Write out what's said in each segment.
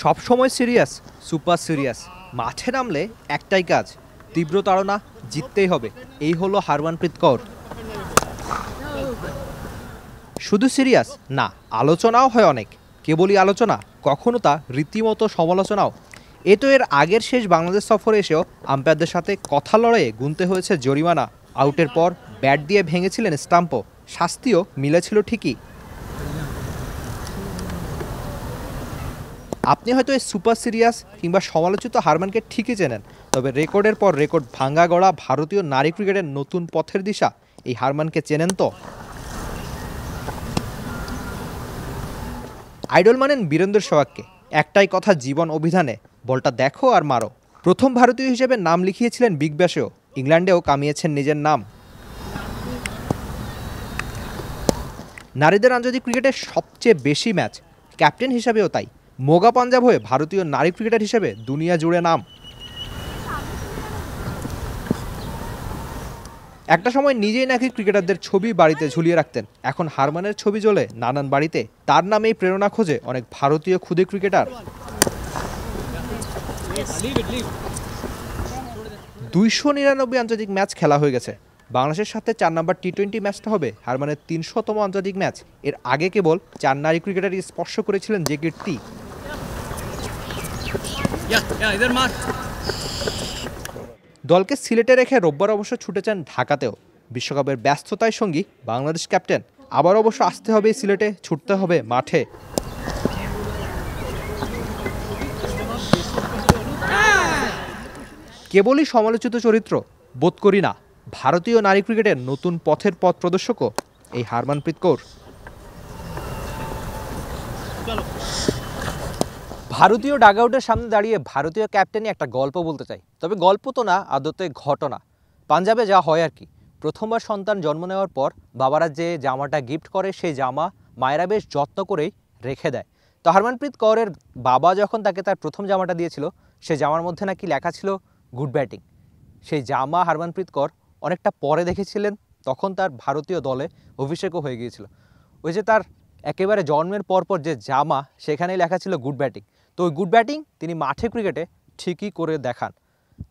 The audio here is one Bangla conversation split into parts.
সবসময় সিরিয়াস সুপার সিরিয়াস মাঠে নামলে একটাই কাজ, তীব্র তাড়না, জিততেই হবে। এই হলো হারমানপ্রীত কৌর। শুধু সিরিয়াস না, আলোচনাও হয় অনেক। কেবলই আলোচনা, কখনো তা রীতিমতো সমালোচনাও। এ তো এর আগের শেষ বাংলাদেশ সফরে এসেও আম্পায়ারদের সাথে কথা লড়াইয়ে গুনতে হয়েছে জরিমানা। আউটের পর ব্যাট দিয়ে ভেঙেছিলেন স্টাম্পও শাস্তিও মিলেছিল ঠিকই। আপনি হয়তো এই সুপার সিরিয়াস কিংবা সমালোচিত হারমানকে ঠিকই চেনেন, তবে রেকর্ডের পর রেকর্ড ভাঙ্গা গড়া ভারতীয় নারী ক্রিকেটের নতুন পথের দিশা, এই হারমানকে চেনেন তো? আইডল মানেন বীরেন্দ্র সেহবাগকে একটাই কথা জীবন অভিধানে, বলটা দেখো আর মারো। প্রথম ভারতীয় হিসেবে নাম লিখিয়েছিলেন বিগ ব্যাশেও, ইংল্যান্ডেও কামিয়েছেন নিজের নাম। নারীদের আন্তর্জাতিক ক্রিকেটের সবচেয়ে বেশি ম্যাচ, ক্যাপ্টেন হিসাবেও তাই। মোগা পাঞ্জাব হয়ে ভারতীয় নারী ক্রিকেটার হিসেবে দুনিয়া জুড়ে নাম। একটা সময় নিজেই নাকি ক্রিকেটারদের ছবি বাড়িতে ঝুলিয়ে রাখতেন। এখন হারমানের ছবি জ্বলে নানান বাড়িতে। তার নামেই প্রেরণা খোঁজে অনেক ভারতীয় ক্ষুদে ক্রিকেটার। দুইশো নিরানব্বই আন্তর্জাতিক ম্যাচ খেলা হয়ে গেছে। বাংলাদেশের সাথে চার নম্বর টি টোয়েন্টি ম্যাচটা হবে হারমানের তিনশোতম আন্তর্জাতিক ম্যাচ। এর আগে কেবল চার নারী ক্রিকেটারই স্পর্শ করেছিলেন যে কীর্তি দলকে সিলেটে রেখে রোববার অবশ্য ছুটেছেন ঢাকাতেও। বিশ্বকাপের ব্যস্ততায় সঙ্গী বাংলাদেশ ক্যাপ্টেন। আবার অবশ্য আসতে হবে সিলেটে, ছুটতে হবে মাঠে। কেবলই সমালোচিত চরিত্র, বোধ করি না। ভারতীয় নারী ক্রিকেটের নতুন পথের পথ প্রদর্শকও এই হারমানপ্রীত কৌর। ভারতীয় ডাগআউটের সামনে দাঁড়িয়ে ভারতীয় ক্যাপ্টেনই একটা গল্প বলতে চাই। তবে গল্প তো না, আদতে ঘটনা। পাঞ্জাবে যা হয় আর কি। প্রথমবার সন্তান জন্ম নেওয়ার পর বাবারা যে জামাটা গিফট করে সেই জামা মায়েরা বেশ যত্ন করেই রেখে দেয়। তো হারমানপ্রীত কৌরের বাবা যখন তাকে তার প্রথম জামাটা দিয়েছিল সেই জামার মধ্যে নাকি লেখা ছিল, গুড ব্যাটিং। সেই জামা হারমানপ্রীত কৌর অনেকটা পরে দেখেছিলেন, তখন তার ভারতীয় দলে অভিষেকও হয়ে গিয়েছিল। ওই যে তার একেবারে জন্মের পরপর যে জামা, সেখানেই লেখা ছিল, গুড ব্যাটিং। তো ওই গুড ব্যাটিং তিনি মাঠে ক্রিকেটে ঠিকই করে দেখান।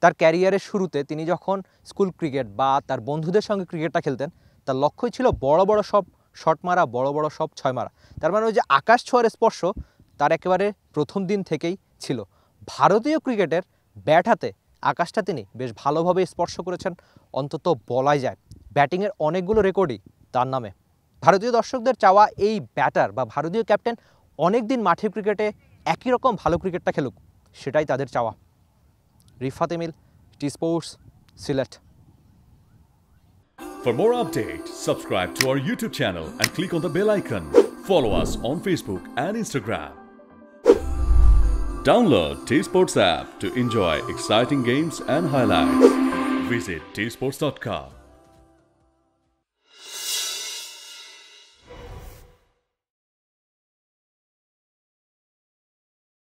তার ক্যারিয়ারের শুরুতে তিনি যখন স্কুল ক্রিকেট বা তার বন্ধুদের সঙ্গে ক্রিকেটটা খেলতেন, তার লক্ষ্যই ছিল বড় বড় সব শট মারা, বড় বড় সব ছয় মারা। তার মানে ওই যে আকাশ ছোঁয়ার স্পর্শ তার একেবারে প্রথম দিন থেকেই ছিল। ভারতীয় ক্রিকেটের ব্যাট হাতে আকাশটা তিনি বেশ ভালোভাবে স্পর্শ করেছেন, অন্তত বলাই যায়। ব্যাটিংয়ের অনেকগুলো রেকর্ডই তার নামে। ভারতীয় দর্শকদের চাওয়া এই ব্যাটার বা ভারতীয় ক্যাপ্টেন অনেক দিন মাঠে ক্রিকেটে একই রকম ভালো ক্রিকেটটা খেলুক সেটাই তাদের চাওয়া Rifat Emil T sports Sylhet For more updates, subscribe to our YouTube channel and click on the bell icon. Follow us on Facebook and Instagram. Download T Sports app to enjoy exciting games and highlights. Visit tsports.com.